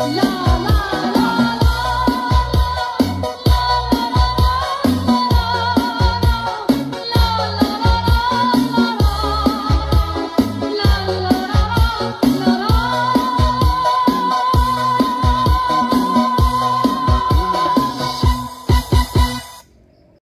La